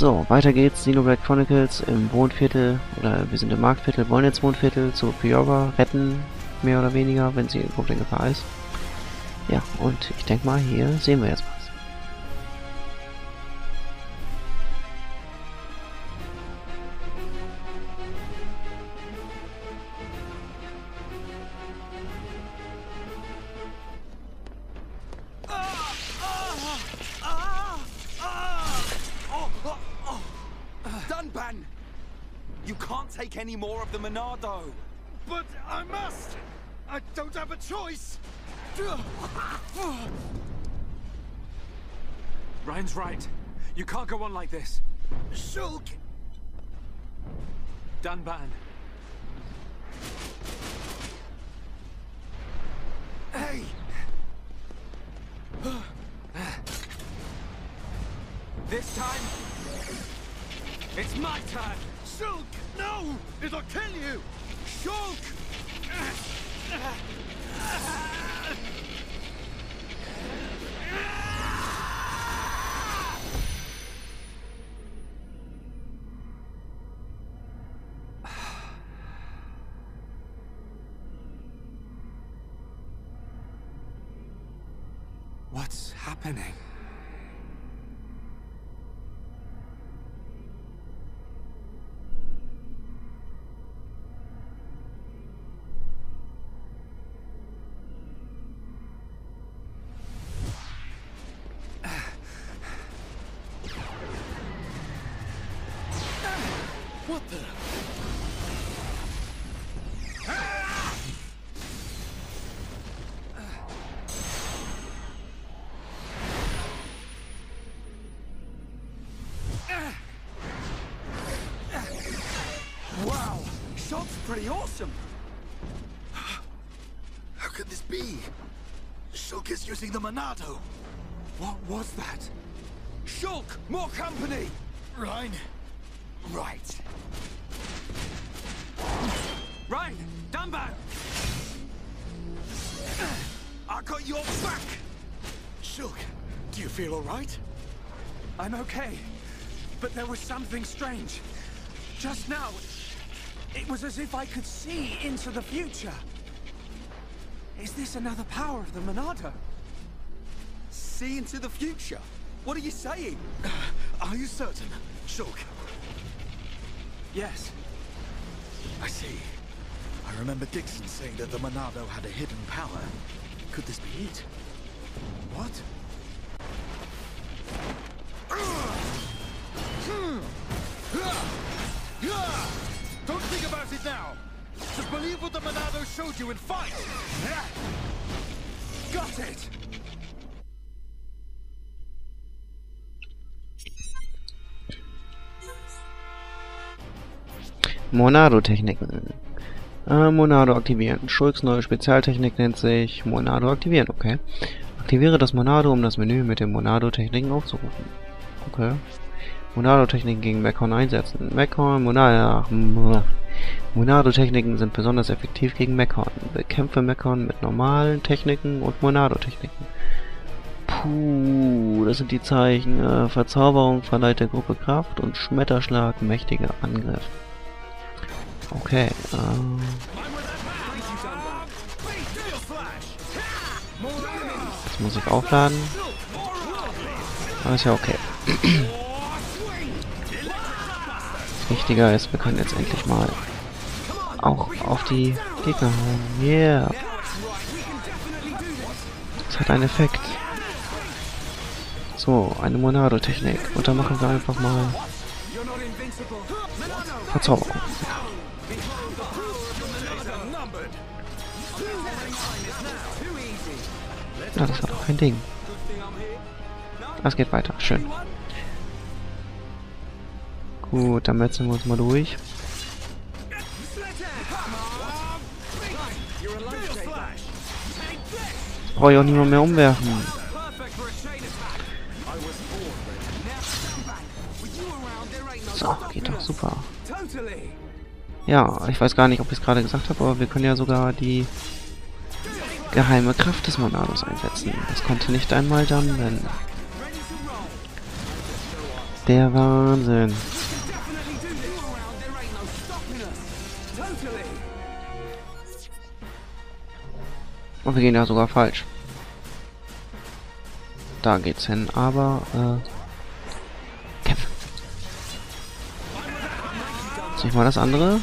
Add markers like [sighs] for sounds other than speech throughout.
So, weiter geht's. Xenoblade Chronicles im Wohnviertel, oder wir sind im Marktviertel, wollen jetzt Wohnviertel zu Piora retten, mehr oder weniger, wenn sie überhaupt in Gefahr ist. Ja, und ich denke mal, hier sehen wir jetzt was. Dunban! You can't take any more of the Monado! But I must! I don't have a choice! Ryan's right. You can't go on like this. Shulk! Dunban. Hey! This time, it's my turn! Shulk! No! It'll kill you! Shulk! [sighs] What's happening? Pretty awesome! How could this be? Shulk is using the Monado! What was that? Shulk! More company! Rhine, Right. Ryan! Dunban! I got your back! Shulk, do you feel alright? I'm okay. But there was something strange. Just now, it was as if I could see into the future. Is this another power of the Monado? See into the future? What are you saying? [sighs] Are you certain, Shulk? Yes. I see. I remember Dixon saying that the Monado had a hidden power. Could this be it? What? It now! Just believe what the Monado showed you and fight! [laughs] Got it! Monado-Techniken. Äh, Monado aktivieren. Schulks neue Spezialtechnik nennt sich Monado aktivieren, okay. Aktiviere das Monado, um das Menü mit den Monado-Techniken aufzurufen. Okay. Monado-Techniken gegen Mechon einsetzen. Mechon, Monado... Monado-Techniken sind besonders effektiv gegen Mechon. Bekämpfe Mechon mit normalen Techniken und Monado-Techniken. Puh, das sind die Zeichen. Äh, Verzauberung verleiht der Gruppe Kraft und Schmetterschlag mächtiger Angriff. Okay, ähm... Jetzt muss ich aufladen. Aber ist ja okay. Wichtiger ist, wir können jetzt endlich mal auch auf die Gegner hauen. Yeah. Das hat einen Effekt. So, eine Monado-Technik. Und dann machen wir einfach mal Verzauberung. Ja, das war doch kein Ding. Das geht weiter. Schön. Gut, dann metzen wir uns mal durch. Jetzt brauche ich auch niemand mehr umwerfen. So, geht doch super. Ja, ich weiß gar nicht, ob ich es gerade gesagt habe, aber wir können ja sogar die geheime Kraft des Monados einsetzen. Das konnte nicht einmal dann, wenn der Wahnsinn. Und wir gehen ja sogar falsch. Da geht's hin, aber äh, kämpfen. Ist nicht mal das andere?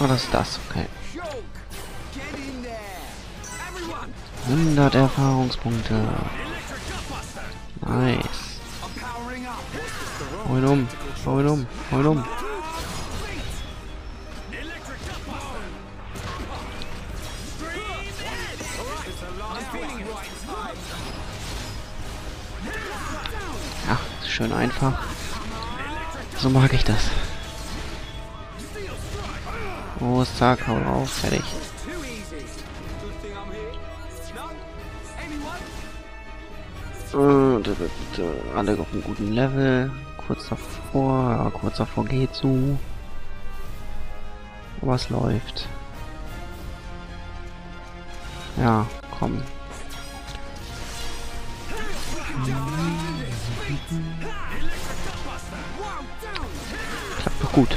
Oh, das ist das, okay. Shulk, get in there. Everyone, 100 Erfahrungspunkte. Nice. Hau ihn um, hau ihn um, hau ihn um. Schön einfach. So mag ich das. Oh, zack, hau drauf, fertig. Äh, Alle auf einem guten Level. Kurz davor, ja, kurz davor geht so. Es läuft. Ja, komm. Dundee.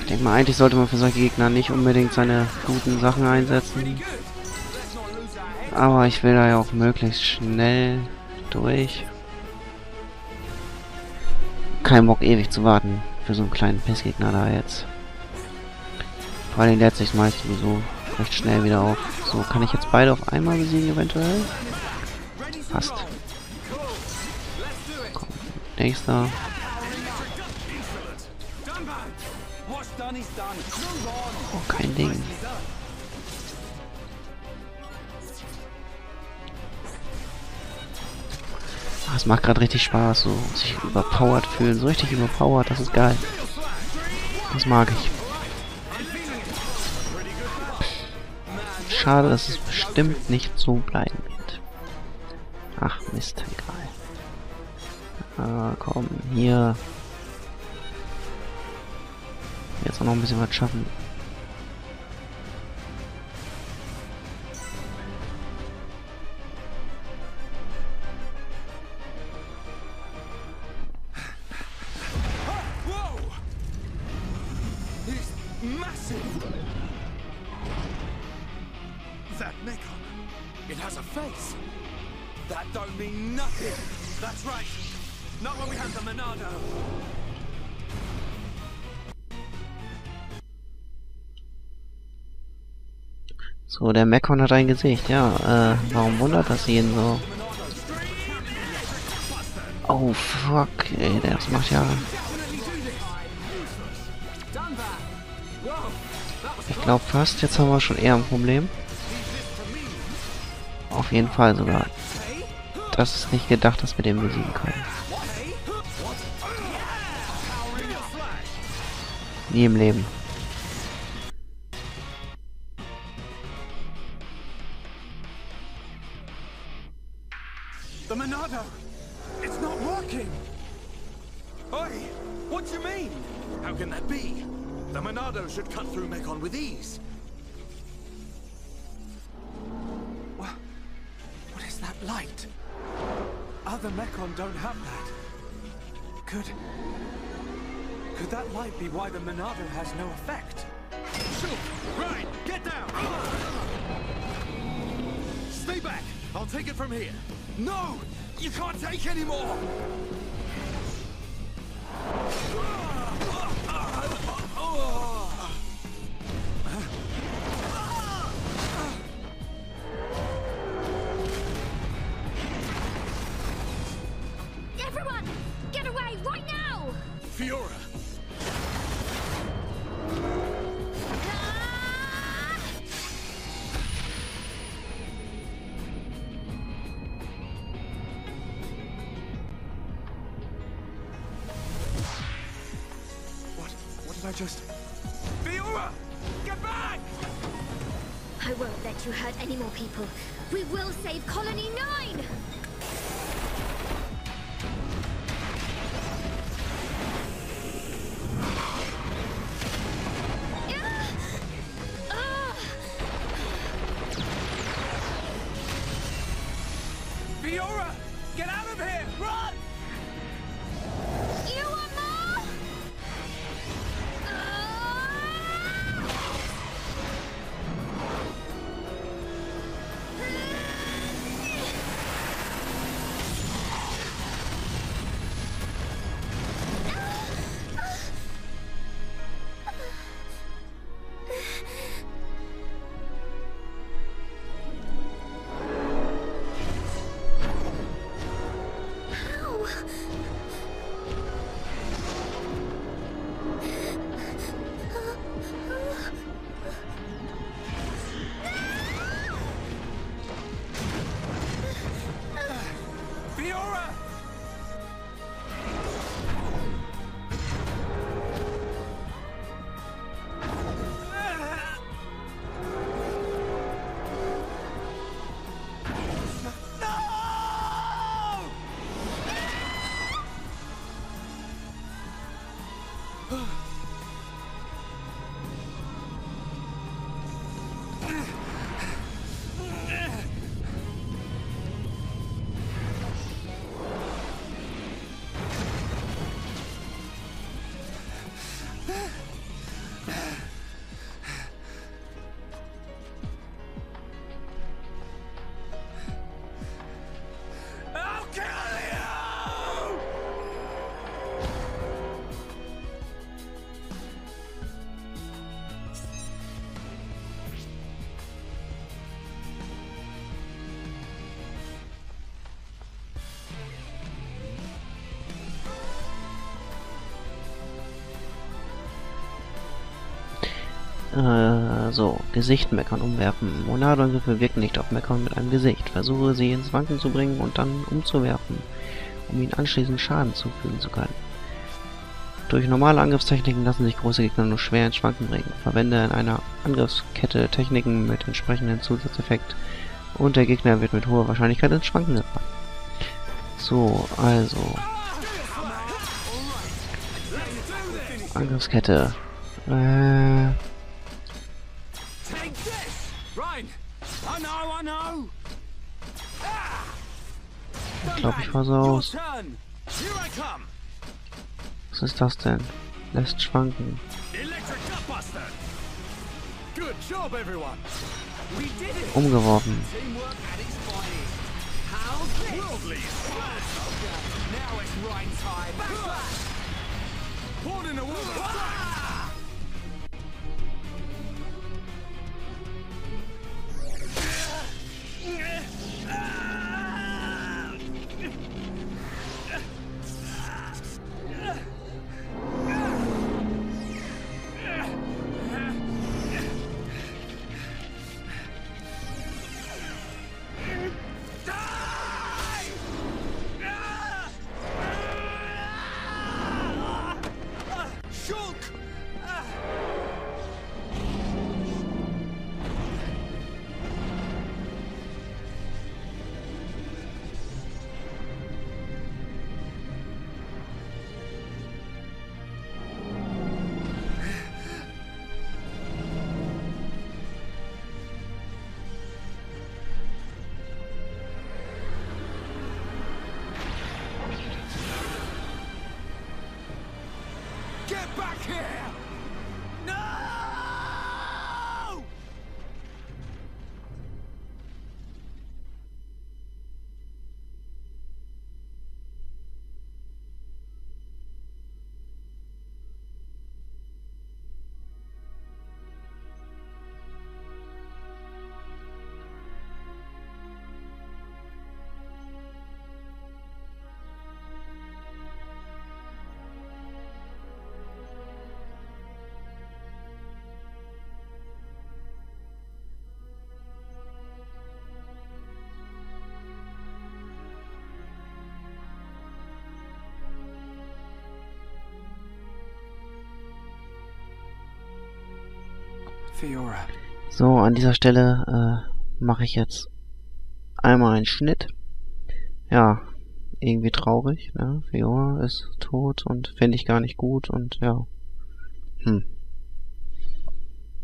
Ich denke mal, eigentlich sollte man für solche Gegner nicht unbedingt seine guten Sachen einsetzen. Aber ich will da ja auch möglichst schnell durch. Kein Bock ewig zu warten für so einen kleinen Pissgegner da jetzt. Vor allem lädt sich meist sowieso recht schnell wieder auf. So, kann ich jetzt beide auf einmal besiegen eventuell? Passt. Komm, nächster. Oh, kein Ding. Es macht gerade richtig Spaß, so sich überpowered fühlen. So richtig überpowered, das ist geil. Das mag ich. Schade, dass es bestimmt nicht so bleiben wird. Ach, Mist, egal. Ah, komm, hier. Jetzt auch noch ein bisschen was schaffen. So, der Mekon hat ein Gesicht, ja. Äh, warum wundert das ihn so? Oh, fuck, ey, das macht ja... Ich glaube fast, jetzt haben wir schon eher ein Problem. Auf jeden Fall sogar. Das ist nicht gedacht, dass wir den besiegen können. Nie im Leben. Could... Could that light be why the Monado has no effect? Shoot! Right! Get down! Stay back! I'll take it from here. No! You can't take any right now! Fiora! What? What did I just... Fiora! Get back! I won't let you hurt any more people. We will save Colony 9! Äh, so. Gesicht meckern umwerfen. Monado-Angriffe wirken nicht auf Meckern mit einem Gesicht. Versuche sie ins Wanken zu bringen und dann umzuwerfen, um ihnen anschließend Schaden zufügen zu können. Durch normale Angriffstechniken lassen sich große Gegner nur schwer ins Schwanken bringen. Verwende in einer Angriffskette Techniken mit entsprechendem Zusatzeffekt und der Gegner wird mit hoher Wahrscheinlichkeit ins Schwanken gebracht. So, also. Angriffskette. Äh, glaube, ich! Here I come! Was ist das denn? Lässt schwanken. Umgeworfen. Now it's right time. So, an dieser Stelle äh, mache ich jetzt einmal einen Schnitt. Ja, irgendwie traurig, ne? Fiora ist tot und finde ich gar nicht gut und ja. Hm.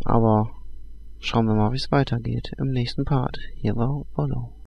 Aber schauen wir mal, wie es weitergeht im nächsten Part. Hier war Wollo.